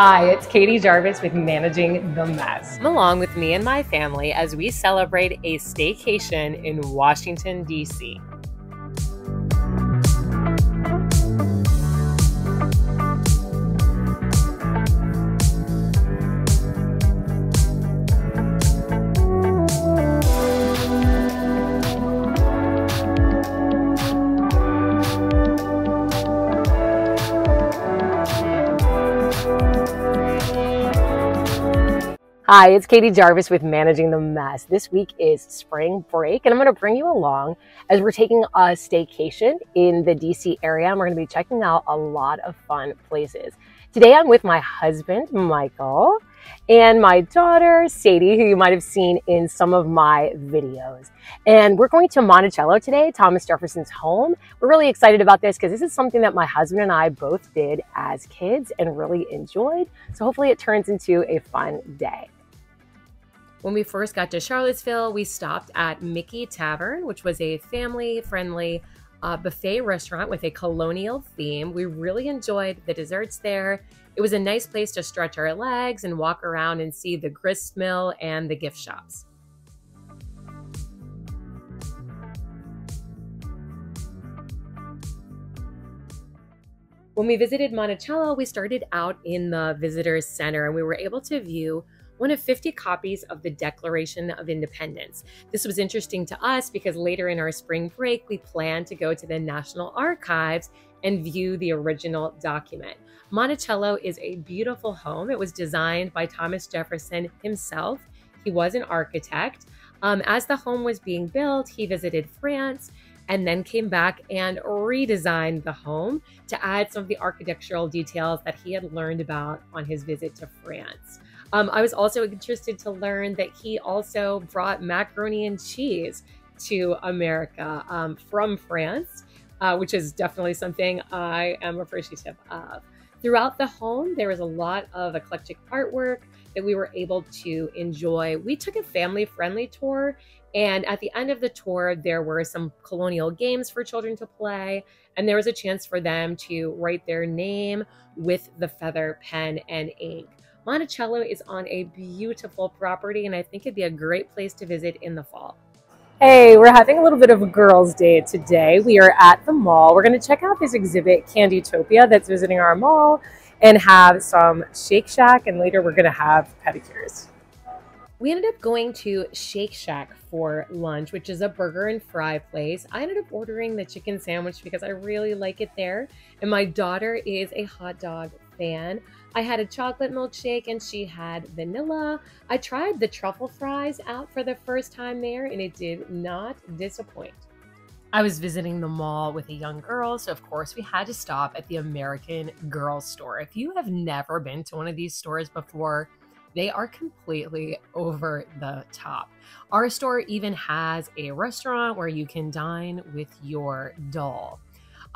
Hi, it's Katie Jarvis with Managing the Mess. I'm along with me and my family as we celebrate a staycation in Washington, D.C. Hi, it's Katie Jarvis with Managing the Mess. This week is spring break, and I'm going to bring you along as we're taking a staycation in the DC area. And we're going to be checking out a lot of fun places. Today, I'm with my husband, Michael, and my daughter, Sadie, who you might have seen in some of my videos. And we're going to Monticello today, Thomas Jefferson's home. We're really excited about this because this is something that my husband and I both did as kids and really enjoyed. So hopefully it turns into a fun day. When we first got to Charlottesville, we stopped at Michie Tavern, which was a family friendly uh, buffet restaurant with a colonial theme. We really enjoyed the desserts there. It was a nice place to stretch our legs and walk around and see the grist mill and the gift shops. When we visited Monticello, we started out in the visitor center and we were able to view one of 50 copies of the Declaration of Independence. This was interesting to us because later in our spring break, we planned to go to the National Archives and view the original document. Monticello is a beautiful home. It was designed by Thomas Jefferson himself. He was an architect. Um, as the home was being built, he visited France and then came back and redesigned the home to add some of the architectural details that he had learned about on his visit to France. Um, I was also interested to learn that he also brought macaroni and cheese to America um, from France, uh, which is definitely something I am appreciative of. Throughout the home, there was a lot of eclectic artwork that we were able to enjoy. We took a family friendly tour, and at the end of the tour, there were some colonial games for children to play, and there was a chance for them to write their name with the feather pen and ink. Monticello is on a beautiful property, and I think it'd be a great place to visit in the fall. Hey, we're having a little bit of a girls' day today. We are at the mall. We're going to check out this exhibit, Candytopia, that's visiting our mall, and have some Shake Shack, and later we're going to have pedicures. We ended up going to Shake Shack for lunch, which is a burger and fry place. I ended up ordering the chicken sandwich because I really like it there. And my daughter is a hot dog fan. I had a chocolate milkshake and she had vanilla. I tried the truffle fries out for the first time there and it did not disappoint. I was visiting the mall with a young girl, so of course we had to stop at the American Girl store. If you have never been to one of these stores before, they are completely over the top. Our store even has a restaurant where you can dine with your doll.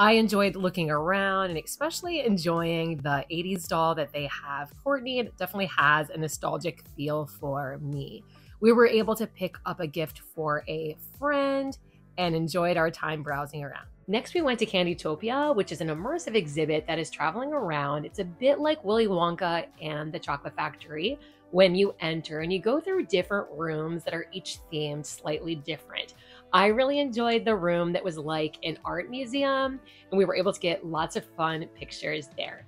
I enjoyed looking around and especially enjoying the 80s doll that they have. Courtney it definitely has a nostalgic feel for me. We were able to pick up a gift for a friend and enjoyed our time browsing around. Next, we went to Candytopia, which is an immersive exhibit that is traveling around. It's a bit like Willy Wonka and the Chocolate Factory when you enter, and you go through different rooms that are each themed slightly different. I really enjoyed the room that was like an art museum, and we were able to get lots of fun pictures there.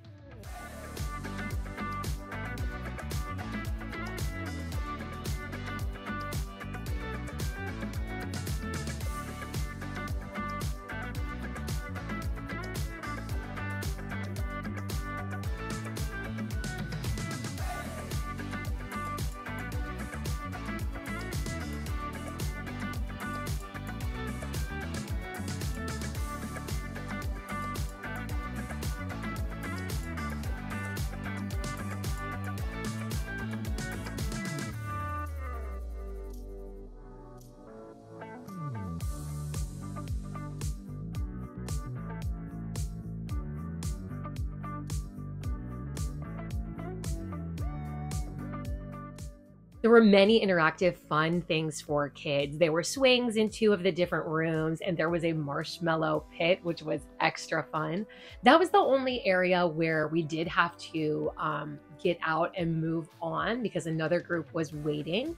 There were many interactive, fun things for kids. There were swings in two of the different rooms, and there was a marshmallow pit, which was extra fun. That was the only area where we did have to um, get out and move on because another group was waiting.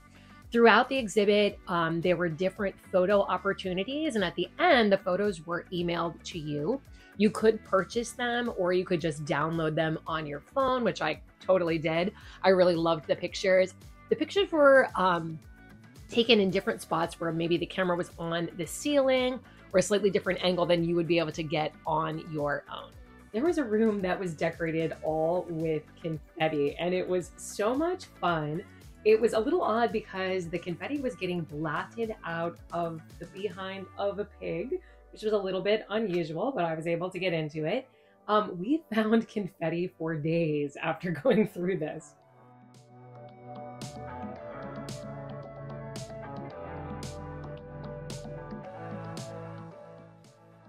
Throughout the exhibit, um, there were different photo opportunities, and at the end, the photos were emailed to you. You could purchase them or you could just download them on your phone, which I totally did. I really loved the pictures. The pictures were um, taken in different spots where maybe the camera was on the ceiling or a slightly different angle than you would be able to get on your own. There was a room that was decorated all with confetti, and it was so much fun. It was a little odd because the confetti was getting blasted out of the behind of a pig, which was a little bit unusual, but I was able to get into it. Um, we found confetti for days after going through this.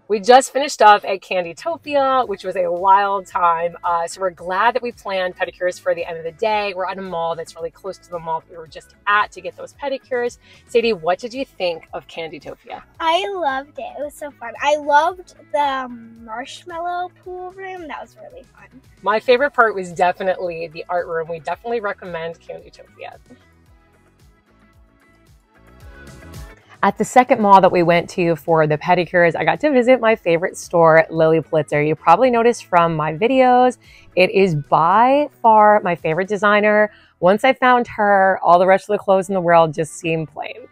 We just finished up at Candytopia, which was a wild time. Uh, so we're glad that we planned pedicures for the end of the day. We're at a mall that's really close to the mall we were just at to get those pedicures. Sadie, what did you think of Candytopia? I loved it. It was so fun. I loved the marshmallow pool room. That was really fun. My favorite part was definitely the art room. We definitely recommend Candytopia. At the second mall that we went to for the pedicures, I got to visit my favorite store, Lilly Pulitzer. You probably noticed from my videos, it is by far my favorite designer. Once I found her, all the rest of the clothes in the world just seemed plain.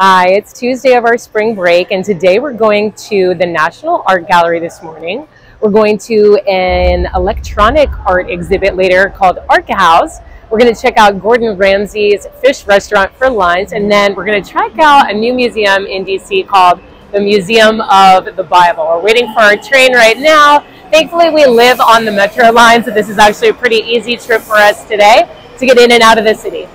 Hi, it's Tuesday of our spring break, and today we're going to the National Art Gallery this morning. We're going to an electronic art exhibit later called Art House. We're going to check out Gordon Ramsay's Fish Restaurant for lunch, and then we're going to check out a new museum in DC called the Museum of the Bible. We're waiting for our train right now. Thankfully, we live on the Metro line, so this is actually a pretty easy trip for us today to get in and out of the city.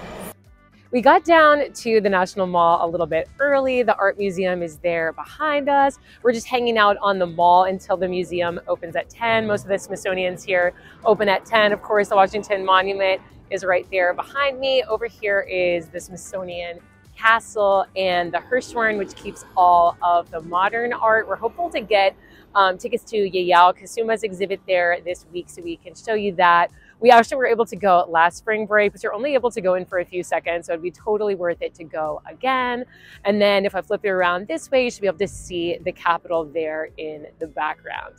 We got down to the National Mall a little bit early. The art museum is there behind us. We're just hanging out on the mall until the museum opens at 10. Most of the Smithsonian's here open at 10. Of course, the Washington Monument is right there behind me. Over here is the Smithsonian Castle and the Hirshhorn, which keeps all of the modern art. We're hopeful to get um, tickets to Yayoi Kusama's exhibit there this week so we can show you that. We actually were able to go last spring break, but you're only able to go in for a few seconds. So it'd be totally worth it to go again. And then if I flip it around this way, you should be able to see the Capitol there in the background.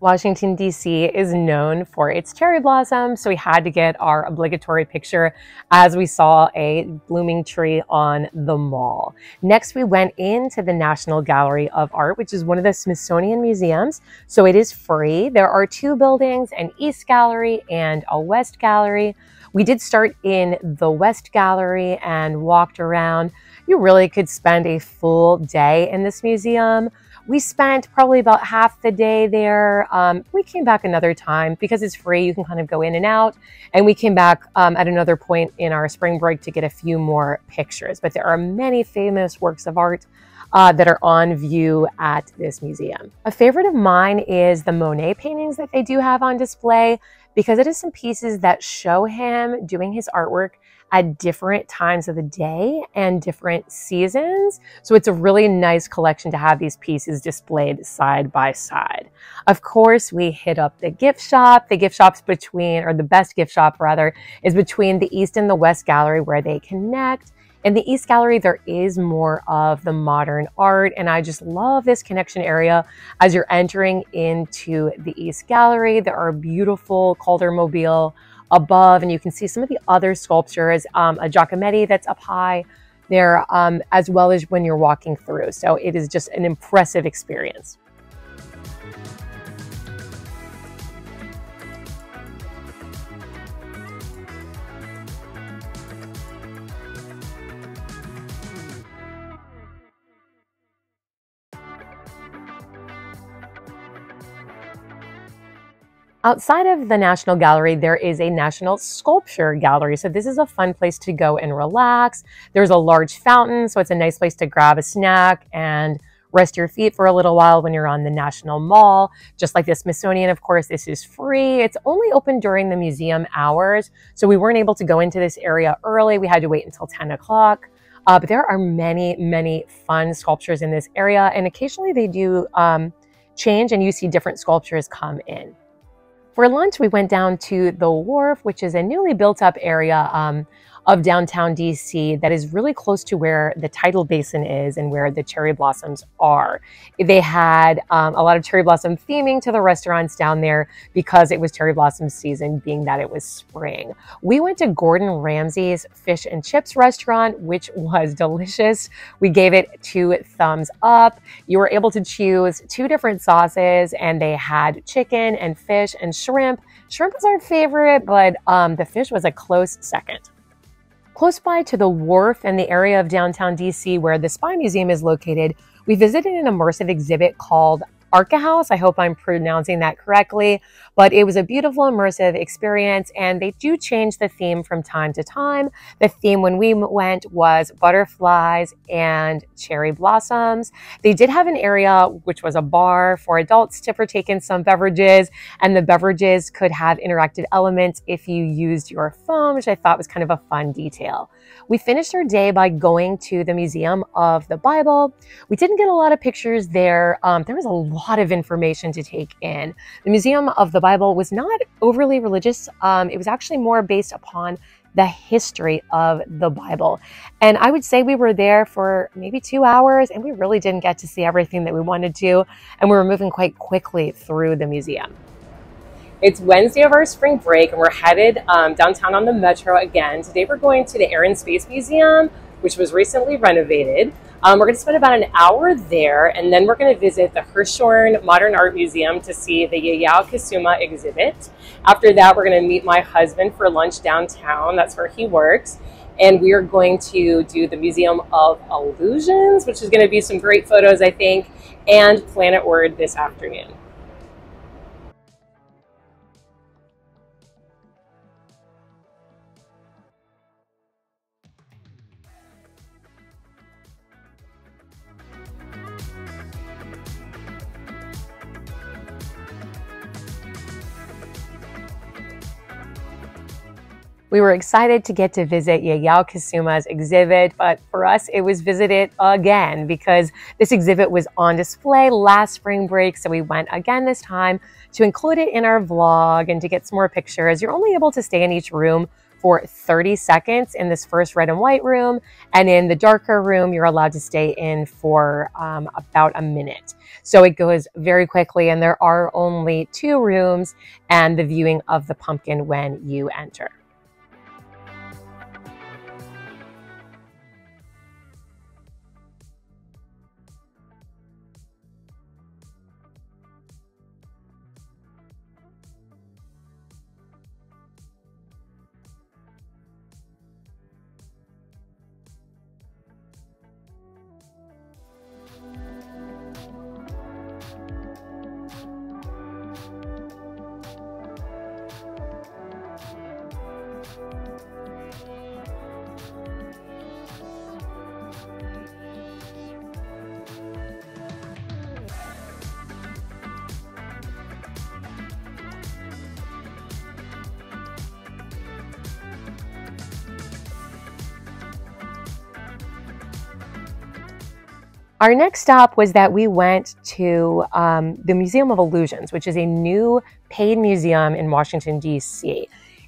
Washington, D.C. is known for its cherry blossoms, so we had to get our obligatory picture as we saw a blooming tree on the mall. Next, we went into the National Gallery of Art, which is one of the Smithsonian museums, so it is free. There are two buildings, an East Gallery and a West Gallery. We did start in the West Gallery and walked around. You really could spend a full day in this museum. We spent probably about half the day there. Um, we came back another time because it's free. You can kind of go in and out. And we came back um, at another point in our spring break to get a few more pictures. But there are many famous works of art uh, that are on view at this museum. A favorite of mine is the Monet paintings that they do have on display because it is some pieces that show him doing his artwork at different times of the day and different seasons. So it's a really nice collection to have these pieces displayed side by side. Of course, we hit up the gift shop. The gift shop's between, or the best gift shop rather, is between the East and the West Gallery where they connect. In the East Gallery, there is more of the modern art, and I just love this connection area. As you're entering into the East Gallery, there are beautiful Calder Mobile above, and you can see some of the other sculptures, um, a Giacometti that's up high there, um, as well as when you're walking through. So it is just an impressive experience. Outside of the National Gallery, there is a National Sculpture Gallery. So this is a fun place to go and relax. There's a large fountain, so it's a nice place to grab a snack and rest your feet for a little while when you're on the National Mall. Just like the Smithsonian, of course, this is free. It's only open during the museum hours. So we weren't able to go into this area early. We had to wait until 10 o'clock. Uh, but there are many, many fun sculptures in this area. And occasionally they do um, change and you see different sculptures come in. For lunch, we went down to the Wharf, which is a newly built up area um, of downtown DC that is really close to where the tidal basin is and where the cherry blossoms are. They had um, a lot of cherry blossom theming to the restaurants down there because it was cherry blossom season, being that it was spring. We went to Gordon Ramsay's fish and chips restaurant, which was delicious. We gave it two thumbs up. You were able to choose two different sauces, and they had chicken and fish and shrimp. Shrimp was our favorite, but um, the fish was a close second. Close by to the wharf and the area of downtown DC where the Spy Museum is located, we visited an immersive exhibit called Artechouse. I hope I'm pronouncing that correctly, but it was a beautiful immersive experience and they do change the theme from time to time. The theme when we went was butterflies and cherry blossoms. They did have an area which was a bar for adults to partake in some beverages and the beverages could have interactive elements if you used your phone, which I thought was kind of a fun detail. We finished our day by going to the Museum of the Bible. We didn't get a lot of pictures there. Um, there was a lot of information to take in. The Museum of the Bible was not overly religious. Um, it was actually more based upon the history of the Bible. And I would say we were there for maybe two hours and we really didn't get to see everything that we wanted to. And we were moving quite quickly through the museum. It's Wednesday of our spring break, and we're headed um, downtown on the metro again. Today, we're going to the Air and Space Museum, which was recently renovated. Um, we're going to spend about an hour there, and then we're going to visit the Hirshhorn Modern Art Museum to see the Yayoi Kusama exhibit. After that, we're going to meet my husband for lunch downtown. That's where he works. And we are going to do the Museum of Illusions, which is going to be some great photos, I think, and Planet Word this afternoon. We were excited to get to visit Yayoi Kusama's exhibit, but for us, it was visited again because this exhibit was on display last spring break. So we went again this time to include it in our vlog and to get some more pictures. You're only able to stay in each room for 30 seconds in this first red and white room. And in the darker room, you're allowed to stay in for um, about a minute. So it goes very quickly, and there are only two rooms and the viewing of the pumpkin when you enter. Our next stop was that we went to um, the Museum of Illusions, which is a new paid museum in Washington, D.C.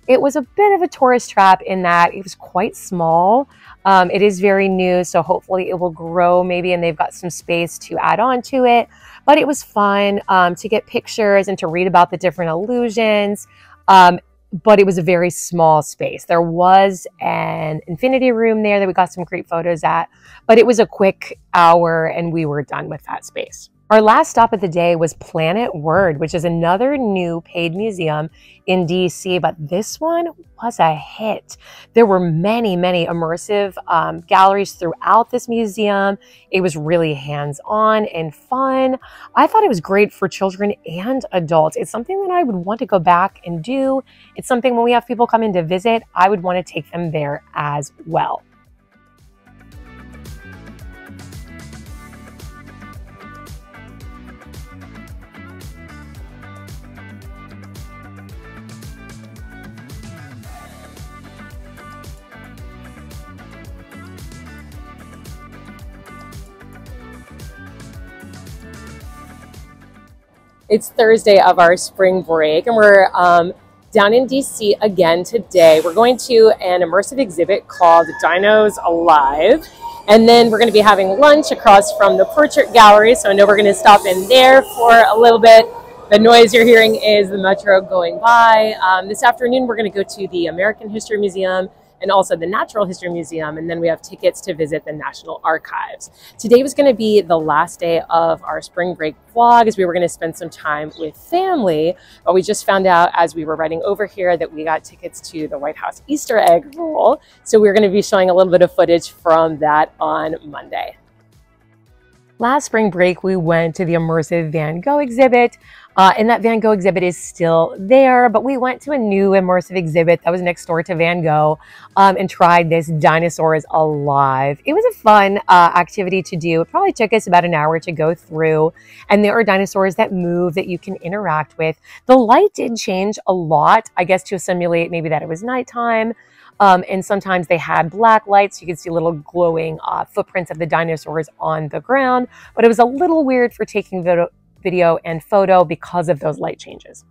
It was a bit of a tourist trap in that it was quite small. Um, it is very new, so hopefully it will grow maybe, and they've got some space to add on to it. But it was fun um, to get pictures and to read about the different illusions. Um, but it was a very small space. There was an infinity room there that we got some great photos at, but it was a quick hour and we were done with that space. Our last stop of the day was Planet Word, which is another new paid museum in DC, but this one was a hit. There were many, many immersive um, galleries throughout this museum. It was really hands on and fun. I thought it was great for children and adults. It's something that I would want to go back and do. It's something when we have people come in to visit, I would want to take them there as well. It's Thursday of our spring break, and we're um, down in DC again today. We're going to an immersive exhibit called Dinos Alive. And then we're going to be having lunch across from the Portrait Gallery. So I know we're going to stop in there for a little bit. The noise you're hearing is the metro going by. Um, this afternoon, we're going to go to the American History Museum and also the Natural History Museum. And then we have tickets to visit the National Archives. Today was going to be the last day of our spring break vlog as we were going to spend some time with family. But we just found out as we were riding over here that we got tickets to the White House Easter egg roll. So we're going to be showing a little bit of footage from that on Monday. Last spring break, we went to the immersive Van Gogh exhibit. Uh, and that Van Gogh exhibit is still there, but we went to a new immersive exhibit that was next door to Van Gogh um, and tried this Dinosaurs Alive. It was a fun uh, activity to do. It probably took us about an hour to go through. And there are dinosaurs that move that you can interact with. The light did change a lot, I guess, to simulate maybe that it was nighttime. Um, and sometimes they had black lights. You could see little glowing uh, footprints of the dinosaurs on the ground. But it was a little weird for taking video, and photo because of those light changes.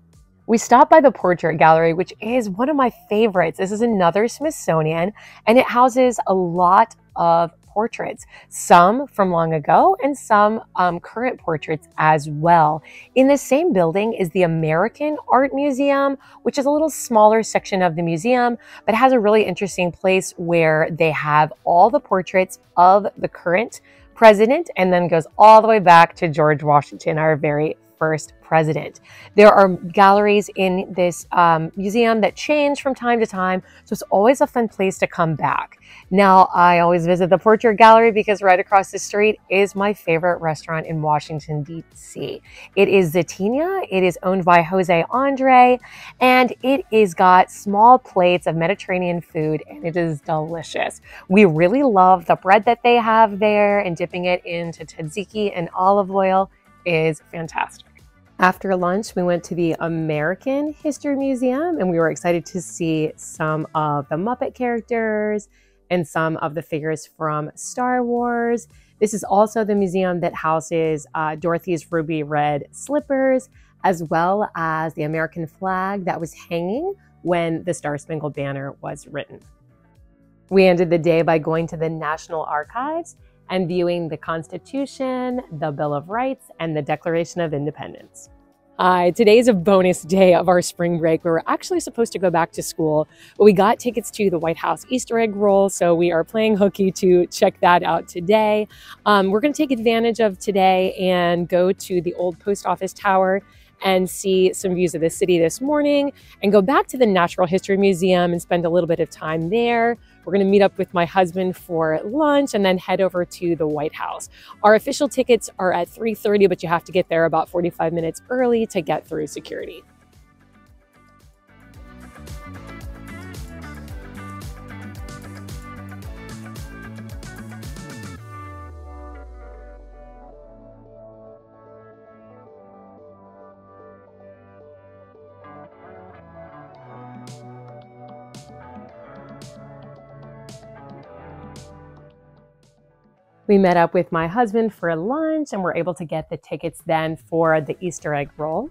We stopped by the Portrait Gallery, which is one of my favorites. This is another Smithsonian, and it houses a lot of portraits, some from long ago and some um, current portraits as well. In the same building is the American Art Museum, which is a little smaller section of the museum, but has a really interesting place where they have all the portraits of the current president and then goes all the way back to George Washington, our very first president. There are galleries in this um, museum that change from time to time, so it's always a fun place to come back. Now, I always visit the Portrait Gallery because right across the street is my favorite restaurant in Washington, D.C. It is Zaytinya. It is owned by Jose Andre, and it is got small plates of Mediterranean food, and it is delicious. We really love the bread that they have there, and dipping it into tzatziki and olive oil is fantastic. After lunch, we went to the American History Museum and we were excited to see some of the Muppet characters and some of the figures from Star Wars. This is also the museum that houses uh, Dorothy's ruby red slippers, as well as the American flag that was hanging when the Star Spangled Banner was written. We ended the day by going to the National Archives and viewing the Constitution, the Bill of Rights, and the Declaration of Independence. Uh, today is a bonus day of our spring break. We were actually supposed to go back to school, but we got tickets to the White House Easter egg roll, so we are playing hooky to check that out today. Um, we're going to take advantage of today and go to the old post office tower and see some views of the city this morning and go back to the Natural History Museum and spend a little bit of time there. We're going to meet up with my husband for lunch and then head over to the White House. Our official tickets are at 3:30, but you have to get there about 45 minutes early to get through security. We met up with my husband for lunch and were able to get the tickets then for the Easter egg roll.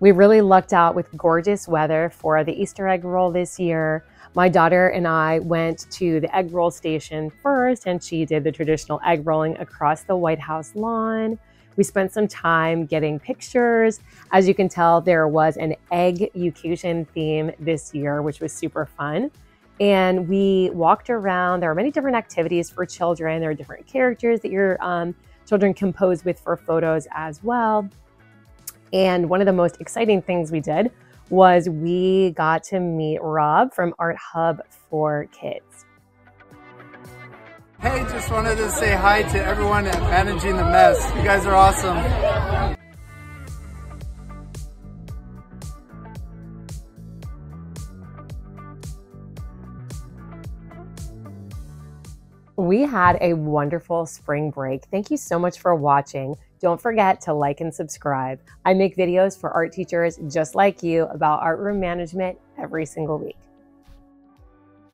We really lucked out with gorgeous weather for the Easter egg roll this year. My daughter and I went to the egg roll station first, and she did the traditional egg rolling across the White House lawn. We spent some time getting pictures. As you can tell, there was an egg education theme this year, which was super fun and we walked around. There are many different activities for children. There are different characters that you're um, children can pose with for photos as well. And one of the most exciting things we did was we got to meet Rob from Art Hub for Kids. Hey, just wanted to say hi to everyone at Managing the Mess. You guys are awesome. We had a wonderful spring break. Thank you so much for watching. Don't forget to like and subscribe. I make videos for art teachers just like you about art room management every single week.